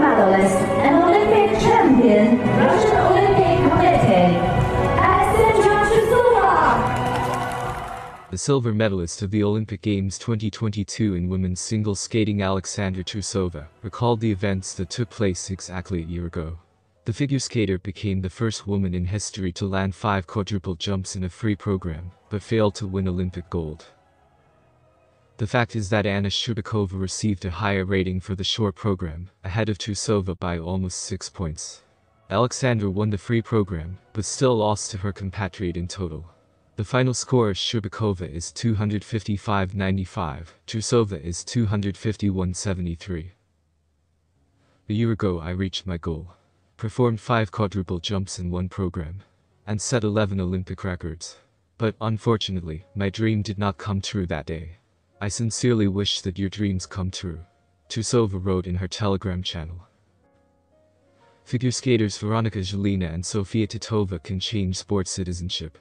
medalist and Olympic champion, Russian Olympic Committee. The silver medalist of the Olympic Games 2022 in women's single skating Alexandra Trusova recalled the events that took place exactly a year ago. The figure skater became the first woman in history to land five quadruple jumps in a free program, but failed to win Olympic gold. The fact is that Anna Shcherbakova received a higher rating for the short program, ahead of Trusova by almost 6 points. Alexandra won the free program, but still lost to her compatriot in total. The final score of is 255.95, Trusova is 251.73. A year ago I reached my goal. Performed 5 quadruple jumps in one program. And set 11 Olympic records. But, unfortunately, my dream did not come true that day. I sincerely wish that your dreams come true. Trusova wrote in her Telegram channel. Figure skaters Veronika Zhilina and Sofia Titova can change sports citizenship.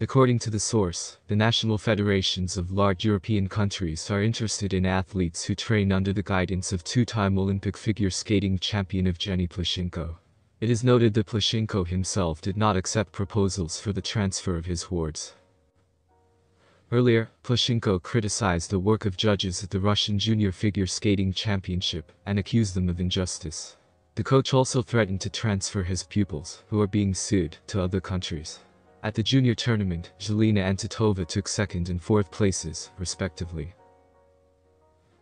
According to the source, the national federations of large European countries are interested in athletes who train under the guidance of two-time Olympic figure skating champion Evgeny Plushenko. It is noted that Plushenko himself did not accept proposals for the transfer of his wards. Earlier, Plushenko criticized the work of judges at the Russian Junior Figure Skating Championship and accused them of injustice. The coach also threatened to transfer his pupils, who are being sued, to other countries. At the junior tournament, Zhilina and Titova took second and fourth places, respectively.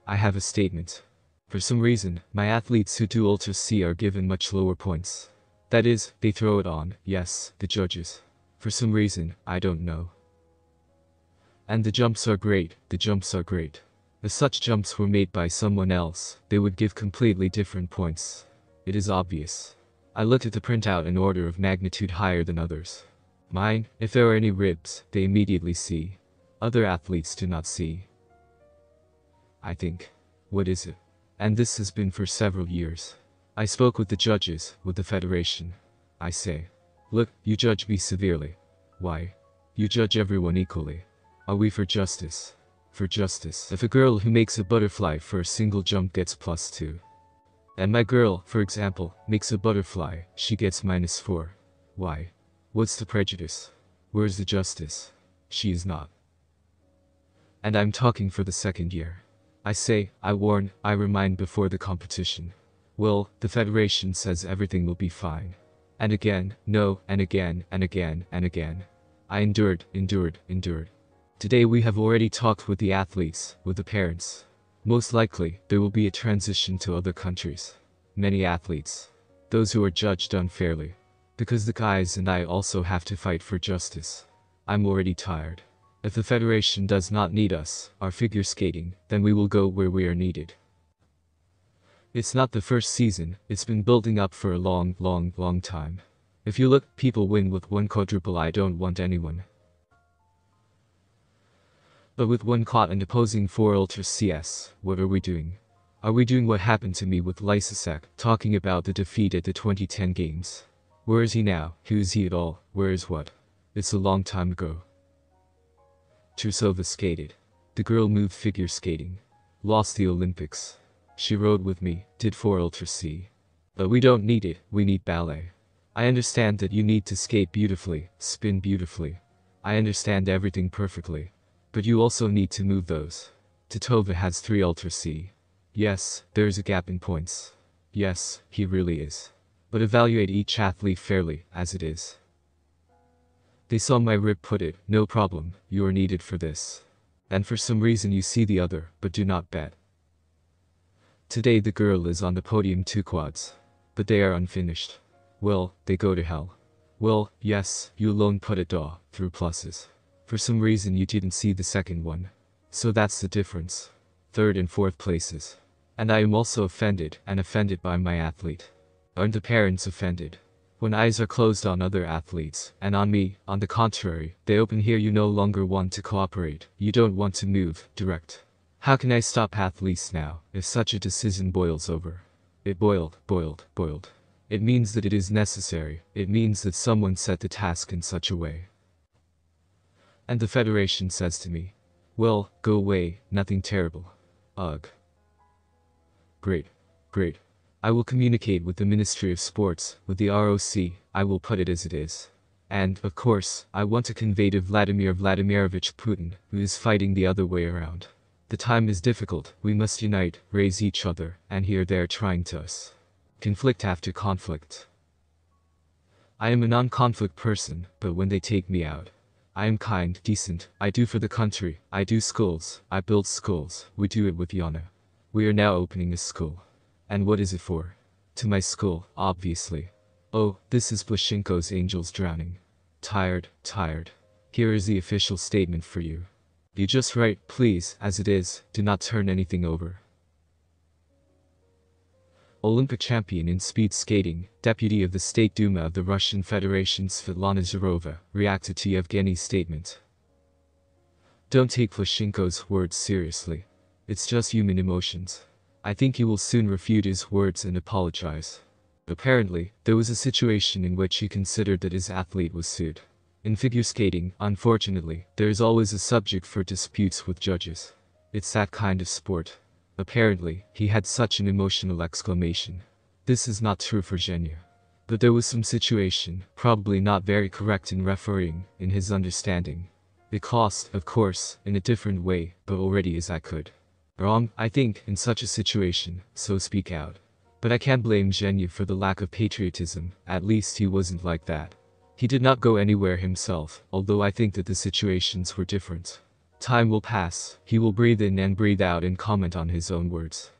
I have a statement. For some reason, my athletes who do Ultra C are given much lower points. That is, they throw it on, yes, the judges. For some reason, I don't know. And the jumps are great, the jumps are great. If such jumps were made by someone else, they would give completely different points. It is obvious. I looked at the printout in order of magnitude higher than others. Mine, if there are any ribs, they immediately see. Other athletes do not see. I think. What is it? And this has been for several years. I spoke with the judges, with the federation. I say. Look, you judge me severely. Why? You judge everyone equally. Are we for justice? For justice. If a girl who makes a butterfly for a single jump gets plus 2. And my girl, for example, makes a butterfly, she gets minus 4. Why? What's the prejudice? Where's the justice? She is not. And I'm talking for the second year. I say, I warn, I remind before the competition. Well, the federation says everything will be fine. And again, no, and again, and again, and again. I endured, endured, endured. Today we have already talked with the athletes, with the parents. Most likely, there will be a transition to other countries. Many athletes. Those who are judged unfairly. Because the guys and I also have to fight for justice. I'm already tired. If the federation does not need us, our figure skating, then we will go where we are needed. It's not the first season, it's been building up for a long, long, long time. If you look, people win with one quadruple I don't want anyone. But with one caught and opposing 4 Ultra CS, what are we doing? Are we doing what happened to me with Lysacek, talking about the defeat at the 2010 games? Where is he now? Who is he at all? Where is what? It's a long time ago. Trusova skated. The girl moved figure skating. Lost the Olympics. She rode with me, did 4 Ultra C. But we don't need it, we need ballet. I understand that you need to skate beautifully, spin beautifully. I understand everything perfectly. But you also need to move those. Titova has 3 Ultra C. Yes, there is a gap in points. Yes, he really is. But evaluate each athlete fairly, as it is. They saw my rib put it, no problem, you are needed for this. And for some reason you see the other, but do not bet. Today the girl is on the podium two quads. But they are unfinished. Well, they go to hell. Well, yes, you alone put it daw, through pluses. For some reason you didn't see the second one. So that's the difference. Third and fourth places. And I am also offended, and offended by my athlete. Aren't the parents offended? When eyes are closed on other athletes, and on me, on the contrary, they open here you no longer want to cooperate, you don't want to move, direct. How can I stop athletes now, if such a decision boils over? It boiled, boiled, boiled. It means that it is necessary, it means that someone set the task in such a way. And the Federation says to me, well, go away, nothing terrible. Ugh. Great. great. I will communicate with the Ministry of Sports, with the ROC, I will put it as it is. And, of course, I want to convey to Vladimir Vladimirovich Putin, who is fighting the other way around. The time is difficult, we must unite, raise each other, and here they are trying to us. Conflict after conflict. I am a non-conflict person, but when they take me out, I am kind, decent, I do for the country, I do schools, I build schools, we do it with Yana. We are now opening a school. And what is it for? To my school, obviously. Oh, this is Plushenko's Angels Drowning. Tired, tired. Here is the official statement for you. You just write, please, as it is, do not turn anything over. Olympic champion in speed skating, deputy of the State Duma of the Russian Federation Svetlana Zhurova, reacted to Yevgeny's statement. Don't take Plushenko's words seriously. It's just human emotions. I think he will soon refute his words and apologize. Apparently, there was a situation in which he considered that his athlete was sued. In figure skating, unfortunately, there is always a subject for disputes with judges. It's that kind of sport. Apparently, he had such an emotional exclamation. This is not true for Zhenya. But there was some situation, probably not very correct in refereeing, in his understanding. It cost, of course, in a different way, but already as I could. Wrong, I think, in such a situation, so speak out. But I can't blame Zhenya for the lack of patriotism, at least he wasn't like that. He did not go anywhere himself, although I think that the situations were different. Time will pass, he will breathe in and breathe out and comment on his own words.